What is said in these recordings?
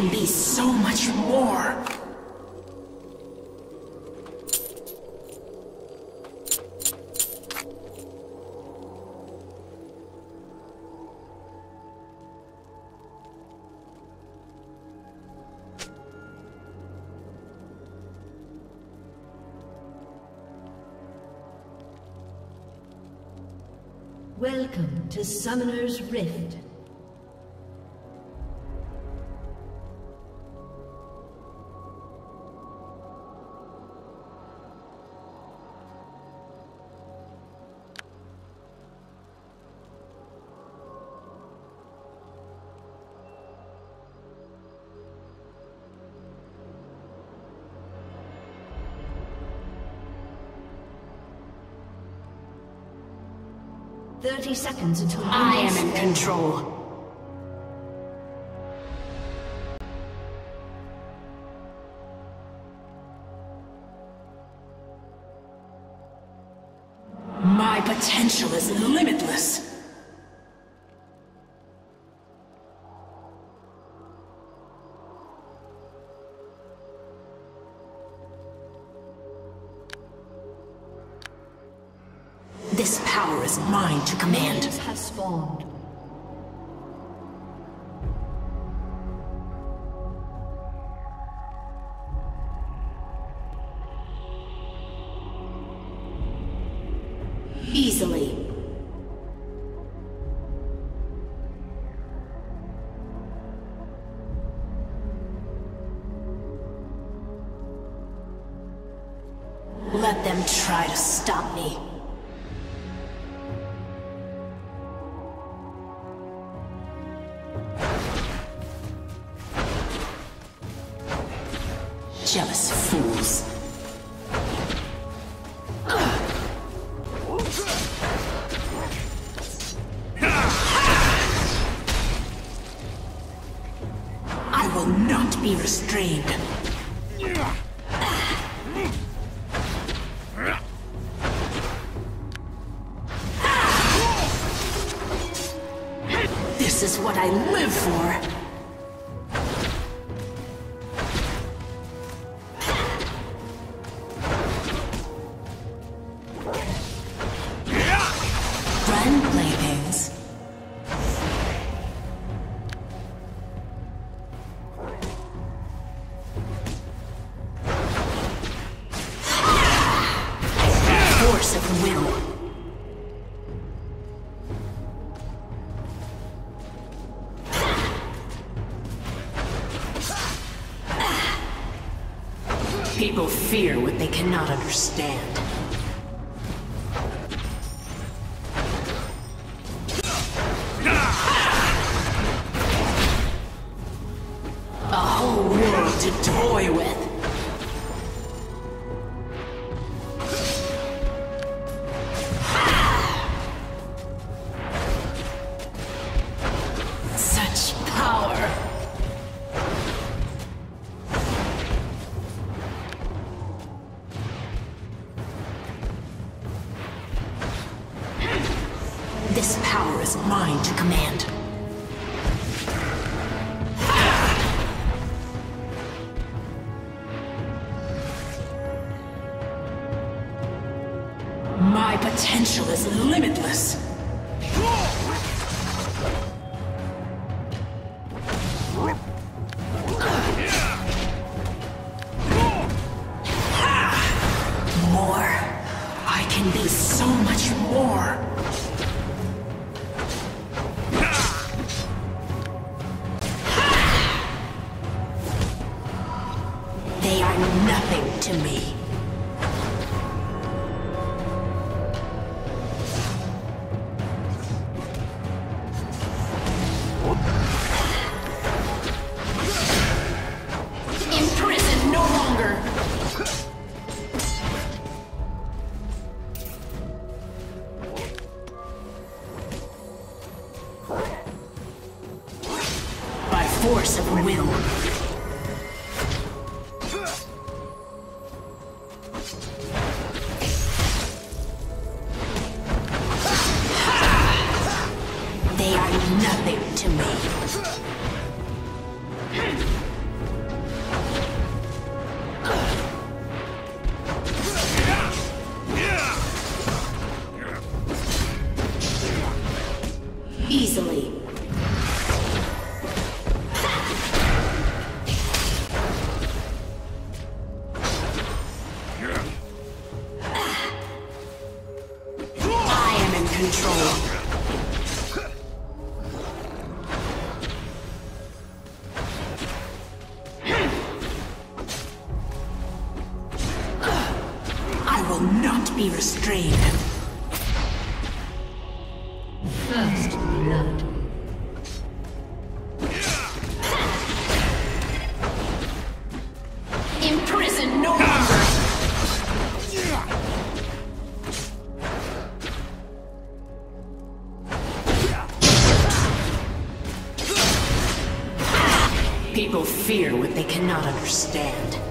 can be so much more. Welcome to Summoner's Rift. Thirty seconds until I am in control. This power is mine to command. Spawned. Easily. Let them try to stop me. Jealous fools. I will not be restrained. This is what I live for. Run, playthings. Force of will. People fear what they cannot understand. Potential is limitless. More. I can be so much more. They are nothing to me. Will. Be restrained. First blood. People fear what they cannot understand.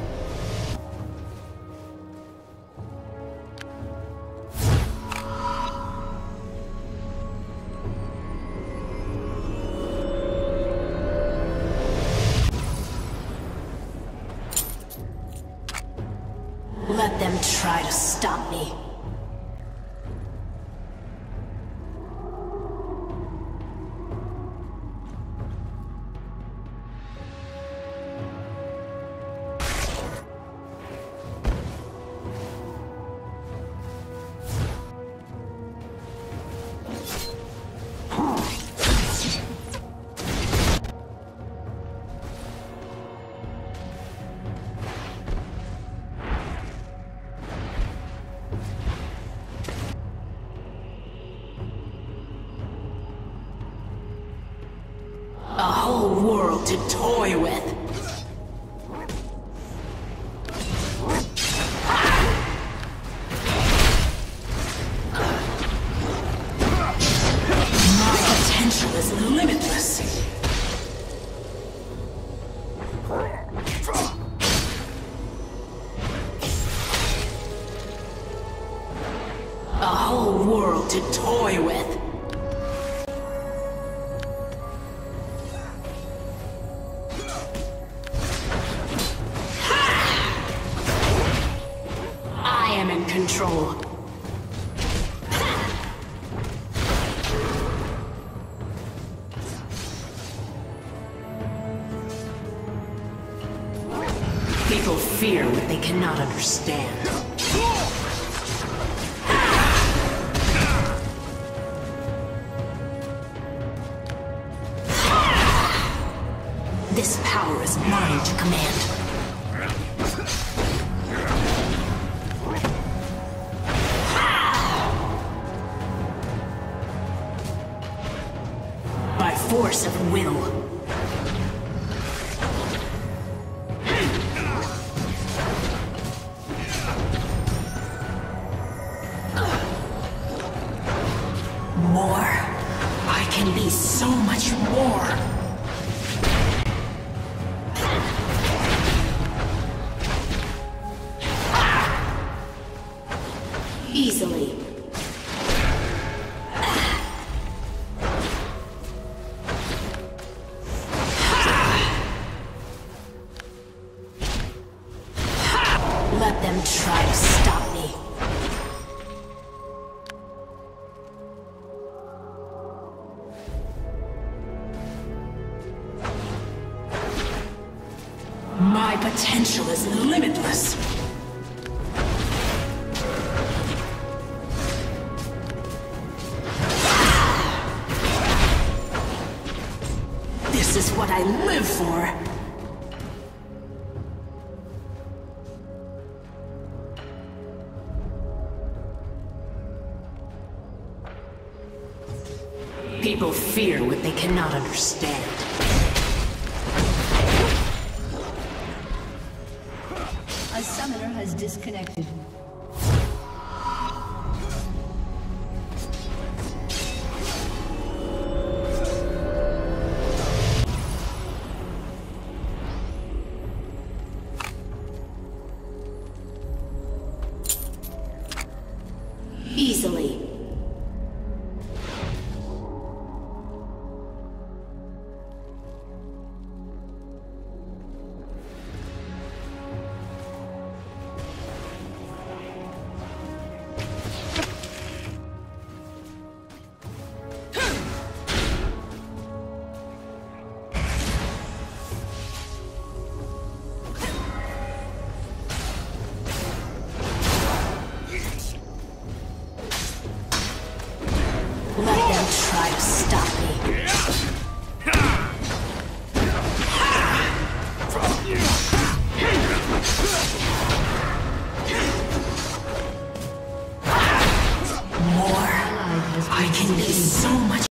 Them try to stop me. To toy with. To toy with. Control. People fear what they cannot understand. This power is mine to command. Easily. Let them try to stop me. My potential is limitless. People fear what they cannot understand. A summoner has disconnected.